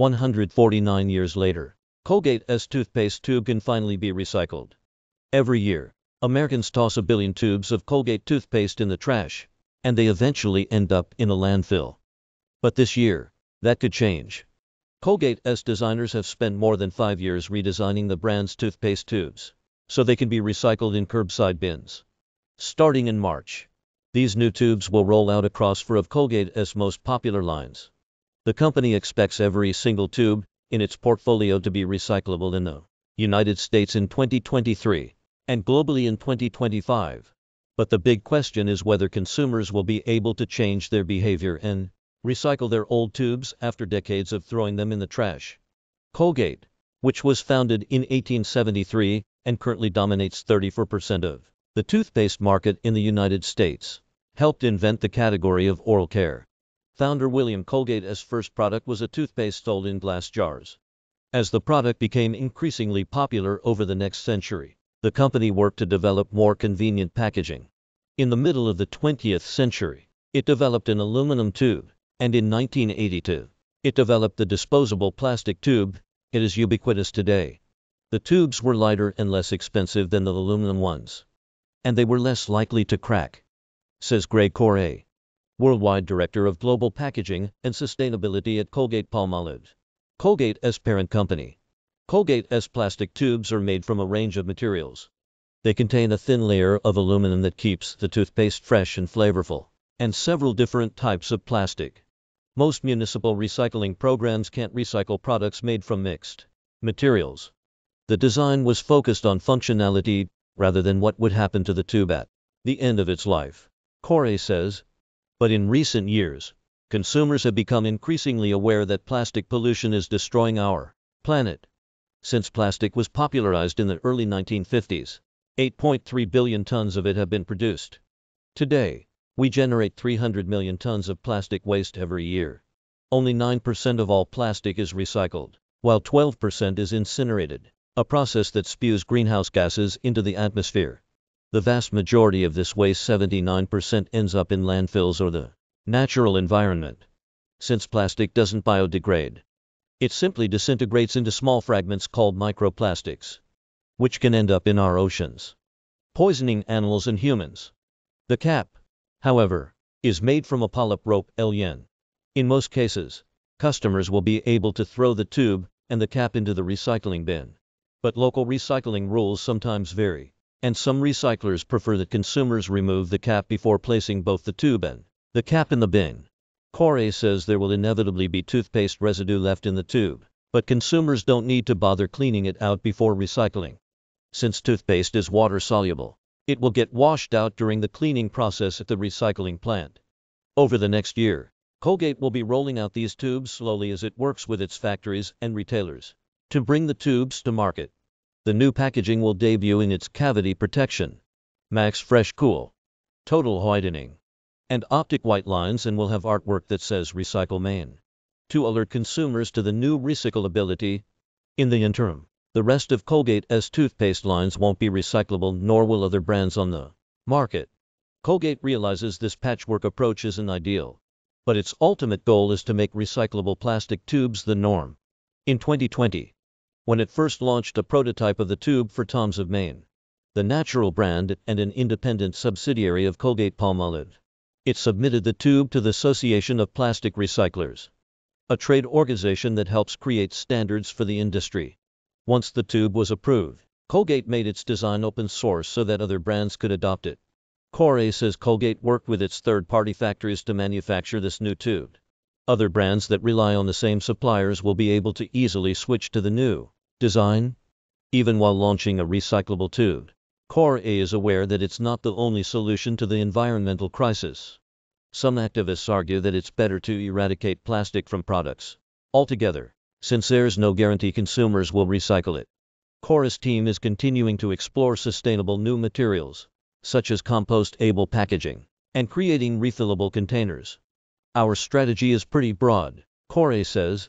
149 years later, Colgate's toothpaste tube can finally be recycled. Every year, Americans toss a billion tubes of Colgate toothpaste in the trash, and they eventually end up in a landfill. But this year, that could change. Colgate's designers have spent more than five years redesigning the brand's toothpaste tubes, so they can be recycled in curbside bins. Starting in March, these new tubes will roll out across four of Colgate's most popular lines. The company expects every single tube in its portfolio to be recyclable in the United States in 2023 and globally in 2025. But the big question is whether consumers will be able to change their behavior and recycle their old tubes after decades of throwing them in the trash. Colgate, which was founded in 1873 and currently dominates 34% of the toothpaste market in the United States, helped invent the category of oral care. Founder William Colgate's first product was a toothpaste sold in glass jars. As the product became increasingly popular over the next century, the company worked to develop more convenient packaging. In the middle of the 20th century, it developed an aluminum tube, and in 1982, it developed the disposable plastic tube. It is ubiquitous today. The tubes were lighter and less expensive than the aluminum ones, and they were less likely to crack, says Greg Corra, Worldwide Director of Global Packaging and Sustainability at Colgate Palmolive. Colgate's parent company. Colgate's plastic tubes are made from a range of materials. They contain a thin layer of aluminum that keeps the toothpaste fresh and flavorful, and several different types of plastic. Most municipal recycling programs can't recycle products made from mixed materials. The design was focused on functionality rather than what would happen to the tube at the end of its life. Corra says, but in recent years, consumers have become increasingly aware that plastic pollution is destroying our planet. Since plastic was popularized in the early 1950s, 8.3 billion tons of it have been produced. Today, we generate 300 million tons of plastic waste every year. Only 9% of all plastic is recycled, while 12% is incinerated, a process that spews greenhouse gases into the atmosphere. The vast majority of this waste, 79%, ends up in landfills or the natural environment. Since plastic doesn't biodegrade, it simply disintegrates into small fragments called microplastics which can end up in our oceans, poisoning animals and humans. The cap, however, is made from a polyp rope. In most cases, customers will be able to throw the tube and the cap into the recycling bin. But local recycling rules sometimes vary, and some recyclers prefer that consumers remove the cap before placing both the tube and the cap in the bin. Corra says there will inevitably be toothpaste residue left in the tube, but consumers don't need to bother cleaning it out before recycling. Since toothpaste is water soluble, it will get washed out during the cleaning process at the recycling plant. Over the next year, Colgate will be rolling out these tubes slowly as it works with its factories and retailers to bring the tubes to market. The new packaging will debut in its cavity protection, Max Fresh Cool, Total Whitening, and Optic White lines and will have artwork that says Recycle Maine to alert consumers to the new recyclability. In the interim, the rest of Colgate's toothpaste lines won't be recyclable nor will other brands on the market. Colgate realizes this patchwork approach isn't ideal, but its ultimate goal is to make recyclable plastic tubes the norm. In 2020, when it first launched a prototype of the tube for Tom's of Maine, the natural brand and an independent subsidiary of Colgate Palmolive, it submitted the tube to the Association of Plastic Recyclers, a trade organization that helps create standards for the industry. Once the tube was approved, Colgate made its design open source so that other brands could adopt it. Corra says Colgate worked with its third-party factories to manufacture this new tube. Other brands that rely on the same suppliers will be able to easily switch to the new design. Even while launching a recyclable tube, Corra is aware that it's not the only solution to the environmental crisis. Some activists argue that it's better to eradicate plastic from products altogether since there's no guarantee consumers will recycle it. Corra's team is continuing to explore sustainable new materials, such as compostable packaging, and creating refillable containers. Our strategy is pretty broad, Corra says.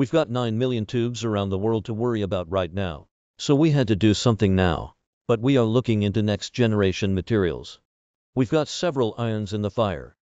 We've got 9 million tubes around the world to worry about right now, so we had to do something now. But we are looking into next generation materials. We've got several irons in the fire.